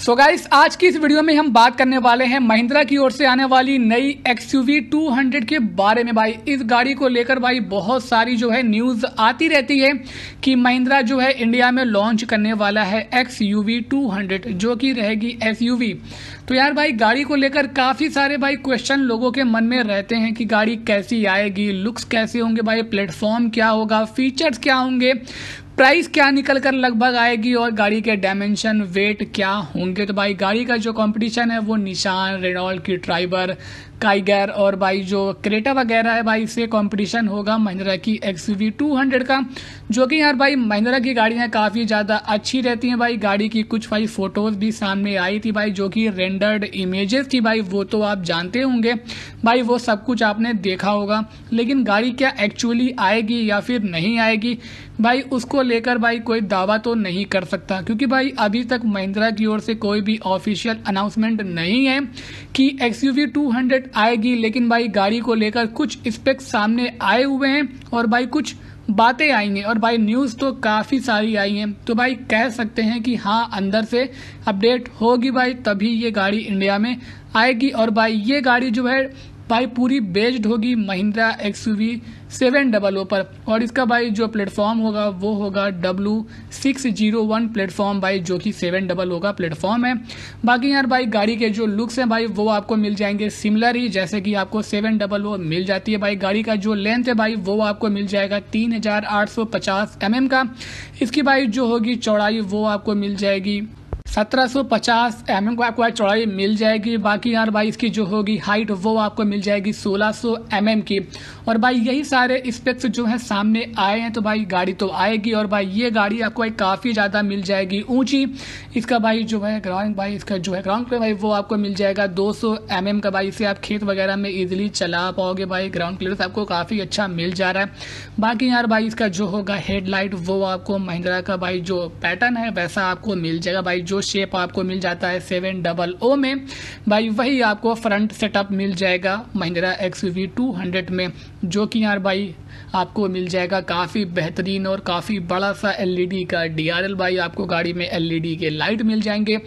सो so guys आज की इस वीडियो में हम बात करने वाले हैं महिंद्रा की ओर से आने वाली नई एक्स यू के बारे में भाई। इस गाड़ी को लेकर भाई बहुत सारी जो है न्यूज़ आती रहती है कि महिंद्रा जो है इंडिया में लॉन्च करने वाला है एक्स यू जो कि रहेगी एस तो यार भाई, गाड़ी को लेकर काफ़ी सारे भाई क्वेश्चन लोगों के मन में रहते हैं कि गाड़ी कैसी आएगी लुक्स कैसे होंगे भाई प्लेटफॉर्म क्या होगा फीचर्स क्या होंगे। प्राइस क्या निकल कर लगभग आएगी और गाड़ी के डायमेंशन, वेट क्या होंगे? तो भाई, गाड़ी का जो कंपटीशन है, वो निशान, रेनॉल्ड की ट्राइबर काइगर और भाई जो क्रेटा वगैरह है, भाई, इससे कंपटीशन होगा महिंद्रा की एक्स वी टू हंड्रेड का, जो कि यार भाई, महिंद्रा की गाड़ियाँ काफ़ी ज़्यादा अच्छी रहती हैं भाई। गाड़ी की कुछ भाई फ़ोटोज़ भी सामने आई थी भाई, जो कि रेंडर्ड इमेजेस थी भाई, वो तो आप जानते होंगे। भाई, वो सब कुछ आपने देखा होगा, लेकिन गाड़ी क्या एक्चुअली आएगी या फिर नहीं आएगी? भाई, उसको लेकर भाई कोई दावा तो नहीं कर सकता, क्योंकि भाई अभी तक महिंद्रा की ओर से कोई भी ऑफिशियल अनाउंसमेंट नहीं है कि एक्स यू आएगी, लेकिन भाई गाड़ी को लेकर कुछ स्पेक्स सामने आए हुए हैं और भाई कुछ बातें आई हैं और भाई न्यूज़ तो काफ़ी सारी आई हैं। तो भाई कह सकते हैं कि हाँ अंदर से अपडेट होगी भाई, तभी ये गाड़ी इंडिया में आएगी और भाई ये गाड़ी जो है भाई पूरी बेस्ड होगी Mahindra X U V seven double O पर। और इसका भाई जो प्लेटफॉर्म होगा, वो होगा W six zero one platform भाई, जो कि सेवन डबल ओ का प्लेटफॉर्म है। बाकी यार भाई, गाड़ी के जो लुक्स हैं भाई, वो आपको मिल जाएँगे सिमिलर ही जैसे कि आपको सेवन डबल ओ मिल जाती है भाई। गाड़ी का जो लेंथ है भाई, वो आपको मिल जाएगा तीन हज़ार आठ सौ पचास एम एम का। इसकी भाई जो होगी चौड़ाई, वो आपको मिल जाएगी 1750 एम को आपको चौड़ाई मिल जाएगी। बाकी यार भाई, इसकी जो होगी हाइट, वो आपको मिल जाएगी 1600 एम की। और भाई, यही सारे स्पेक्स जो है सामने आए हैं तो भाई गाड़ी तो आएगी। और भाई, ये गाड़ी आपको काफ़ी ज़्यादा मिल जाएगी। ऊँची, इसका भाई जो है ग्राउंड भाई, इसका जो है ग्राउंड पे भाई, वो आपको मिल जाएगा 200 एम का। भाई, इसे आप खेत वगैरह में ईजिली चला पाओगे भाई। ग्राउंड क्लियरेंस आपको काफ़ी अच्छा मिल जा रहा है। बाकी यार भाई, इसका जो होगा हेडलाइट वो आपको महिंद्रा का भाई जो पैटर्न है, वैसा आपको मिल जाएगा। भाई, जो शेप आपको मिल जाता है सेवन डबल ओ में। भाई, वही आपको फ्रंट सेटअप मिल जाएगा Mahindra X V two hundred में, जो कि यार भाई आपको मिल जाएगा काफ़ी बेहतरीन और काफ़ी बड़ा सा एलईडी का डीआरएल भाई, आपको गाड़ी में एलईडी के लाइट मिल जाएँगे।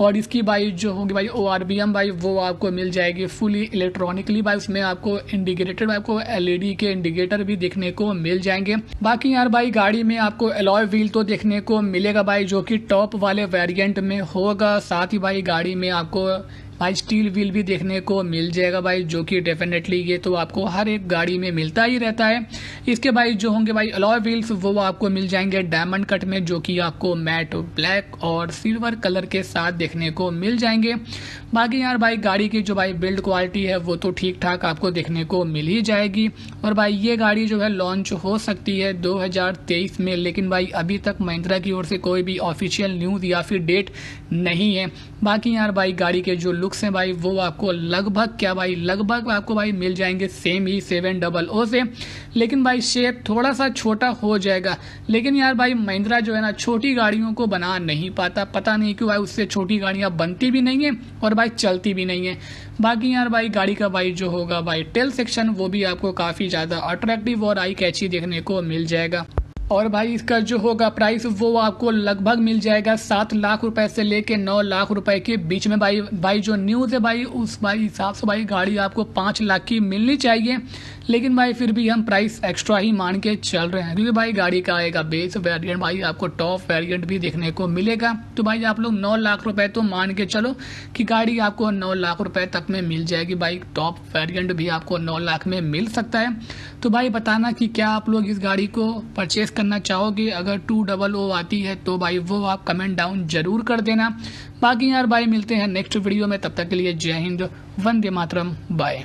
और इसकी भाई जो होगी भाई ओ भाई, वो आपको मिल जाएगी फुली इलेक्ट्रॉनिकली भाई, उसमें आपको इंडिकेटेड आपको एलईडी के इंडिकेटर भी देखने को मिल जाएँगे। बाकी यार भाई, गाड़ी में आपको एलॉय व्हील तो देखने को मिलेगा भाई, जो कि टॉप वाले वेरिएंट में होगा। साथ ही भाई, गाड़ी में आपको भाई स्टील व्हील भी देखने को मिल जाएगा भाई, जो कि डेफिनेटली ये तो आपको हर एक गाड़ी में मिलता ही रहता है। इसके भाई, जो होंगे भाई अलॉय व्हील्स वो आपको मिल जाएँगे डायमंड कट में, जो कि आपको मैट ब्लैक और सिल्वर कलर के साथ देखने को मिल जाएँगे। बाकी यार भाई, गाड़ी की जो भाई बिल्ड क्वालिटी है, वो तो ठीक ठाक आपको देखने को मिल ही जाएगी। और भाई, ये गाड़ी जो है लॉन्च हो सकती है 2023 में, लेकिन भाई, अभी तक महिंद्रा की ओर से कोई भी ऑफिशियल न्यूज़ या फिर डेट नहीं है। बाकी यार भाई, गाड़ी के जो लुक्स हैं भाई, वो आपको लगभग क्या भाई, लगभग आपको भाई मिल जाएँगे सेम ही सेवन डबल ओ से। लेकिन भाई शेप थोड़ा सा छोटा हो जाएगा। लेकिन यार भाई, महिंद्रा जो है ना, छोटी गाड़ियों को बना नहीं पाता। पता नहीं क्यों भाई, उससे छोटी गाड़ियाँ बनती भी नहीं है और भाई चलती भी नहीं है। बाकी यार भाई, गाड़ी का भाई जो होगा भाई टेल सेक्शन वो भी आपको काफ़ी ज़्यादा अट्रैक्टिव और आई कैची देखने को मिल जाएगा। और भाई इसका जो होगा प्राइस वो आपको लगभग मिल जाएगा सात लाख रुपए से लेके नौ लाख रुपए के बीच में भाई भाई जो न्यूज़ है भाई, उस भाई हिसाब से भाई गाड़ी आपको पाँच लाख की मिलनी चाहिए। लेकिन भाई, फिर भी हम प्राइस एक्स्ट्रा ही मान के चल रहे हैं। क्योंकि भाई, गाड़ी का आएगा बेस वेरिएंट भाई, आपको टॉप वेरिएंट भी देखने को मिलेगा। तो भाई, आप लोग नौ लाख रुपए तो मान के चलो कि गाड़ी आपको नौ लाख रुपए तक में मिल जाएगी। भाई टॉप वेरिएंट भी आपको नौ लाख में मिल सकता है। तो भाई, बताना कि क्या आप लोग इस गाड़ी को परचेस करना चाहोगे? अगर टू डबल ओ आती है तो भाई, वो आप कमेंट डाउन ज़रूर कर देना। बाकी यार, भाई, मिलते हैं नेक्स्ट वीडियो में। तब तक के लिए जय हिंद, वंदे मातरम बाय